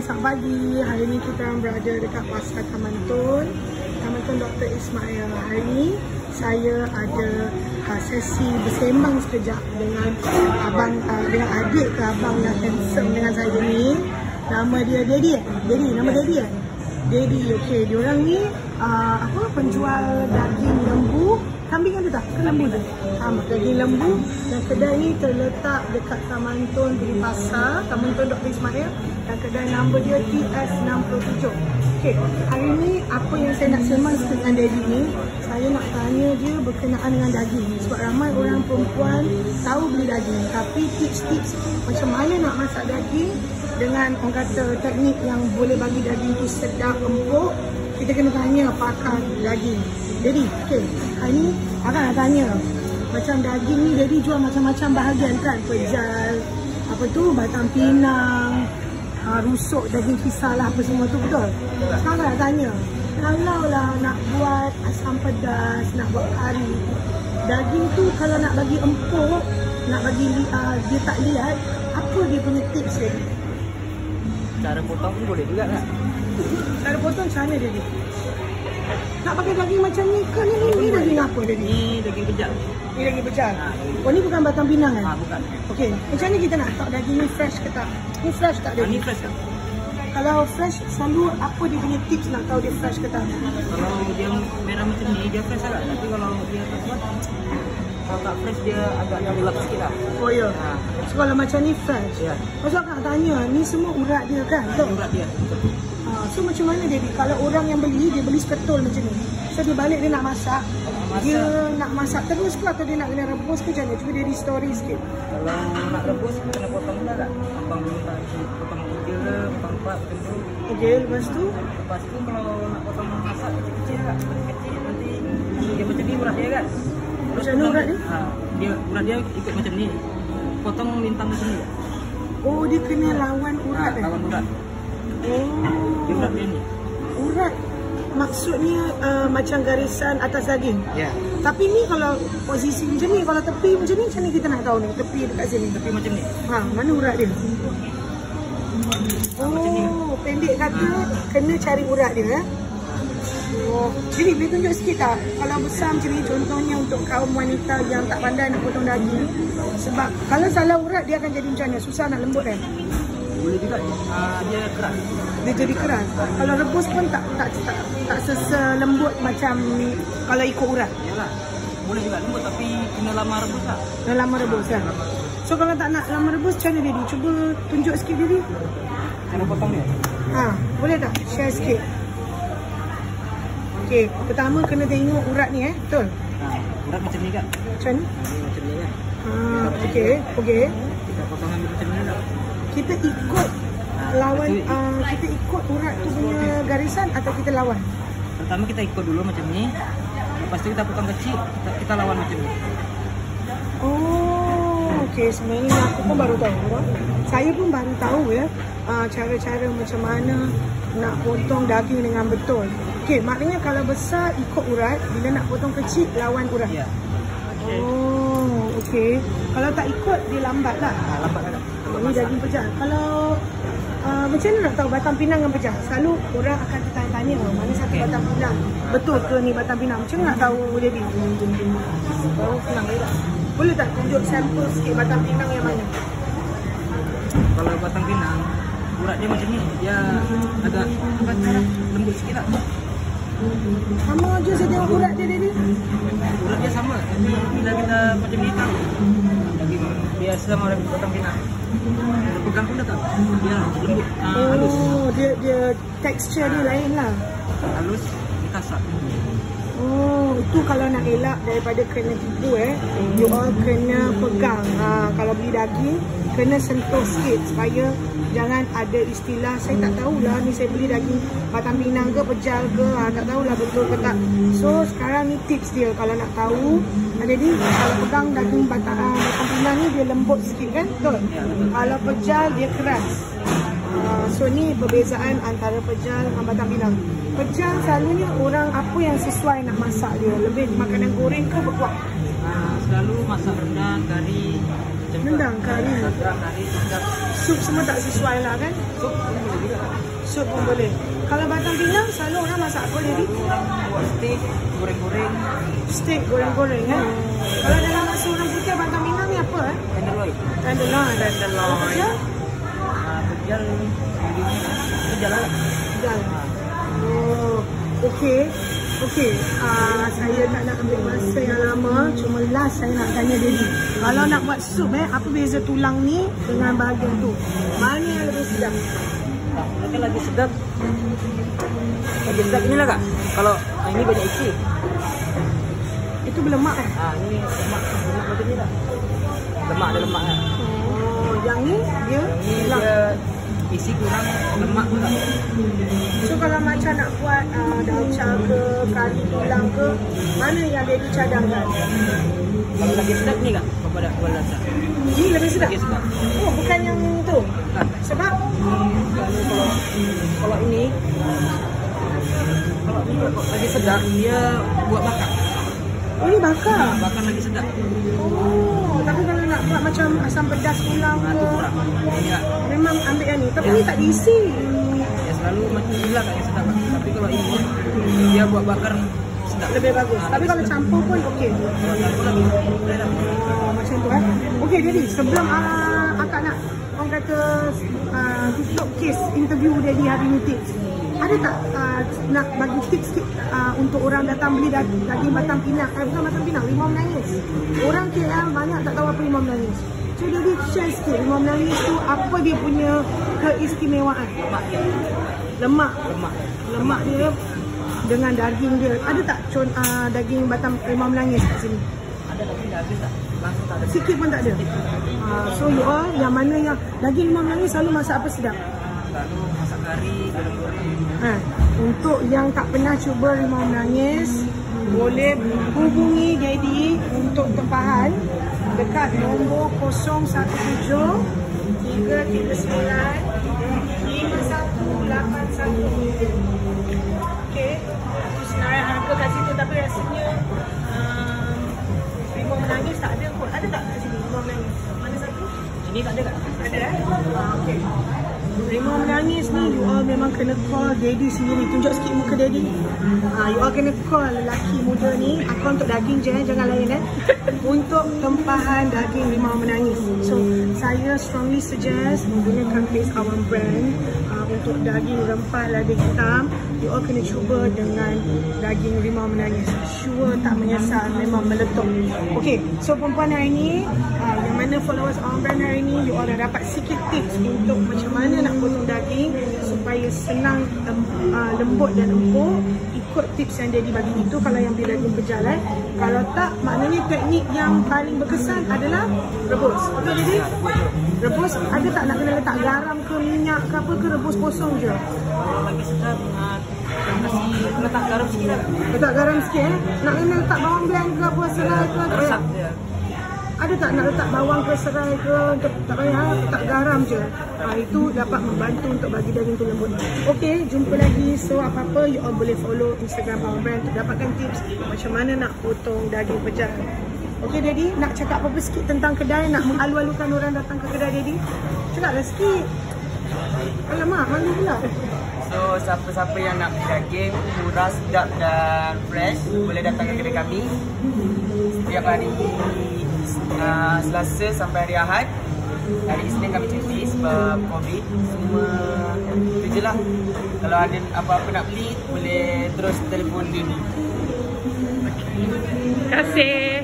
selamat pagi. Hari ni kita berada dekat Pasar Taman Tun. Taman Tun Dr. Ismail. Hari ni saya ada uh, sesi bersembang sekejap dengan abang uh, dengan adik ke abang yang handsome dengan saya ni. Nama dia Daddy? Daddy, nama Daddy eh? Daddy, okey. Diorang ni uh, apa penjual daging lembu Kambing ada tak? Ke lembu tu? Sama, daging lembu Dan kedai ni terletak dekat Taman Tun di pasar Taman Tun Dr. Ismail Dan kedai nombor dia TS67 Okay, hari ni apa yang saya nak sembang dengan Daddy ni Saya nak tanya dia berkenaan dengan daging Sebab ramai orang perempuan tahu beli daging Tapi tips-tips macam mana nak masak daging Dengan orang kata teknik yang boleh bagi daging tu sedap, empuk kita kena tanya pakar daging. Jadi, okay, hari ni akan nak tanya macam daging ni jadi jual macam-macam bahagian kan? Pejal, apa tu, batang pinang, uh, rusuk daging kisar lah apa semua tu betul? Sekarang nak tanya, kalau lah nak buat asam pedas, nak buat kari, daging tu kalau nak bagi empuk, nak bagi uh, dia tak liat, apa dia punya tips dia? Cara potong pun boleh juga tak? Cara potong macam mana dia ni? Nak pakai daging macam ni ke ni? Ni, ni daging apa dia ni? Ni daging kejap. Ni daging pecah. Oh ni bukan batang pinang kan? Ah bukan. Okey, macam ni kita nak tahu daging ni fresh ke tak? Ni fresh tak dia? ni fresh kan? Kalau fresh, selalu apa dia punya tips nak tahu dia fresh ke tak? Kalau dia merah macam ni dia fresh agak. Tapi kalau dia tak kuat kalau tak fresh dia agak gelap sikit lah. Oh ya. Ha, So kalau macam ni fresh. ya. Pasal aku nak tanya, ni semua urat dia kan? Betul? urat dia. Ha, so macam mana dia ni? Kalau orang yang beli, dia beli seketul macam ni. So dia balik dia nak masak. masak. Dia nak masak terus ke atau dia nak kena rebus ke macam mana? Cuba dia di story sikit. Kalau nak rebus kena potong dulu tak? Potong tak? Potong tiga ke, potong empat tu. Okey, lepas tu Lepas tu kalau nak potong masak kecil-kecil tak? Kecil nanti dia macam ni urat dia kan? Macam mana urat dia? Ha, dia urat dia ikut macam ni. Potong lintang macam ni. Oh, dia kena lawan Ha, urat eh? lawan urat. Dia Oh, urat dia ni. urat maksudnya uh, macam garisan atas daging. Ya. Tapi ni kalau posisi macam ni, kalau tepi macam ni, macam ni kita nak tahu ni, tepi dekat sini. Tapi macam ni. Ha, mana urat dia? Oh, pendek kata kena cari urat dia eh. Jadi boleh tunjuk sikit tak? Kalau besar macam ni contohnya untuk kaum wanita yang tak pandai nak potong daging Sebab kalau salah urat dia akan jadi macam mana? Susah nak lembut kan? Boleh juga. Uh, dia keras. dia jadi keras. Kalau rebus pun tak tak tak, tak seselembut macam kalau ikut urat. Yalah. Boleh juga lembut tapi kena lama rebus lah. Dah lama rebus kan. So kalau tak nak lama rebus macam mana Didi? Cuba tunjuk sikit Didi. Kena potong dia. Ha, boleh tak? Share sikit. Okey, pertama kena tengok urat ni eh. Betul? Ha, urat macam ni kan? Macam ni. Ni macam ni kan? Ha, okey, okey. Kita potong ambil macam ni lah. Kita ikut lawan uh, kita ikut urat tu punya garisan atau kita lawan? Pertama kita ikut dulu macam ni. Lepas tu kita potong kecil, kita, kita lawan macam ni. Oh, okey. Sebenarnya aku pun baru tahu. Saya pun baru tahu ya uh, cara-cara macam mana nak potong daging dengan betul. Okey, maknanya kalau besar ikut urat, bila nak potong kecil lawan urat. Ya. Oh, okey. Kalau tak ikut dia lambat lah. Ha, lambat agak. Oh, ni daging pejah. Kalau uh, macam mana nak tahu batang pinang dengan pejah? Selalu orang akan tertanya-tanya mana satu Okey. batang pinang. Betul ke ni batang pinang? Macam mana nak tahu dia ni? Baru pinang dia tak? Boleh tak tunjuk sampel sikit batang pinang yang mana? Kalau batang pinang, urat dia macam ni. Dia agak lembut sikit tak? Sama je saya tengok urat dia ni. Urat dia sama. Tapi bila kita macam. Daging biasa orang batang pinang. Kita pegang pun tak. Dia lembut, ha, halus. Oh, dia dia tekstur dia lain lah. Halus, kasar. Oh, itu kalau nak elak daripada kena tipu eh. You all kena pegang. Ha, kalau beli daging, kena sentuh sikit supaya jangan ada istilah saya tak tahulah ni saya beli daging batang pinang ke pejal ke ha, tak tahulah betul ke tak. So sekarang ni tips dia kalau nak tahu ada ni kalau pegang daging batang, batang pinang ni dia lembut sikit kan? Betul? Kalau pejal dia keras. So ni perbezaan antara pejal dengan batang pinang. Pejal selalunya orang apa yang sesuai nak masak dia. Lebih makanan goreng ke berkuah. Ha, selalu masak rendang, kari, Rendang kari. Sup semua tak sesuai lah kan? Sup pun boleh juga. Sup pun boleh. Kalau batang pinang, selalu orang masak apa jadi? Buat steak, goreng-goreng, Steak goreng-goreng kan? Kalau dalam masa orang putih, batang pinang ni apa eh? tenderloin. Tenderloin. Tenderloin. Ya? Ah, pejal, pejal lah. Dah. Oh, okey. Okey, uh, saya tak nak ambil masa yang lama. Cuma last saya nak tanya Daddy. Kalau nak buat sup eh, apa beza tulang ni dengan bahagian tu? Mana yang lebih sedap? Ini kan lagi sedap. Lagi sedap inilah kak. Kalau ah, ini banyak isi. Itu berlemak eh? Ah ini lemak, lemak macam ni lah. Lemak ada lemak lah. Oh, yang ni dia dia isi kurang lemak tu tak. So kalau macam nak buat uh, dalca ke, kari tulang ke, mana yang Daddy cadangkan? Kalau lagi sedap ni kak. Kepada kuala sedap. Ni lebih sedap? Lagi sedap. Oh, bukan yang tu. Tak. Sebab? Kalau kalau ini kalau ini lagi sedap dia buat bakar. Oh, ni bakar. Bakar lagi sedap. Oh, buat macam asam pedas tulang Ah, ke, memang ambil yang ni. Tapi ni tak diisi. Ya selalu macam kak yang sedap. Tapi kalau ini dia buat bakar sedap. Lebih bagus. Ah, Tapi kalau campur pun okey. Kalau campur lagi boleh lah. Oh, macam tu eh. Okey, jadi sebelum uh, akak nak orang kata uh, tutup case interview Daddy hari ni tips. Ada tak uh, nak bagi tips sikit uh, untuk orang datang beli daging, daging batang pinang? Eh, bukan batang pinang, limau menangis. Orang KL banyak tak tahu apa limau menangis. So, Daddy share sikit limau menangis tu apa dia punya keistimewaan? Lemak dia. Lemak. Lemak. Lemak dia dengan daging dia. Ada tak con, uh, daging batang limau menangis kat sini? Ada tapi dah habis tak? Langsung tak ada. Sikit pun tak ada. Uh, so you all yang mana yang daging limau menangis selalu masak apa sedap? Lalu masak kari. Ha, untuk yang tak pernah cuba limau menangis, boleh hubungi Daddy untuk tempahan dekat nombor 017 339 5181. Okey, itu senarai harga kat situ tapi rasanya um? Ini tak ada kak? Ada eh? Ah, okay. Rimau menangis ni you all memang kena call daddy sendiri. Tunjuk sikit muka daddy. Ha, you all kena call lelaki muda ni. Aku untuk daging je eh, jangan lain eh. Untuk tempahan daging rimau menangis. So, saya strongly suggest menggunakan Place Awam brand uh, untuk daging rempah lada hitam. You all kena cuba dengan daging rimau menangis. Sure tak menyesal, memang meletup. Okay, so perempuan hari ni, uh, yang mana followers Awam brand hari ni, you all dah dapat sikit tips untuk macam mana nak potong daging supaya senang um, uh, lembut dan empuk ikut tips yang Daddy bagi itu kalau yang beli daging berjalan kalau tak maknanya teknik yang paling berkesan adalah rebus betul Daddy? rebus ada tak nak kena letak garam ke minyak ke apa ke rebus kosong je sedap, letak garam sikit lah. letak garam sikit eh nak kena letak bawang blend ke apa serai ke Resap dia. Ada tak nak letak bawang ke serai ke untuk tak payah letak garam je. Ha, itu dapat membantu untuk bagi daging tu lembut ok jumpa lagi. So apa-apa you all boleh follow instagram our brand untuk dapatkan tips macam mana nak potong daging pejal ok daddy nak cakap apa-apa sikit tentang kedai nak mengalu-alukan orang datang ke kedai daddy? Cakaplah sikit. Alamak malu pula. So siapa-siapa yang nak daging murah, sedap dan fresh boleh datang ke kedai kami setiap hari uh, Selasa sampai hari Ahad. Hari Isnin kami cuti sebab Covid. Semua itu je lah. Kalau ada apa-apa nak beli boleh terus telefon Dini. terima kasih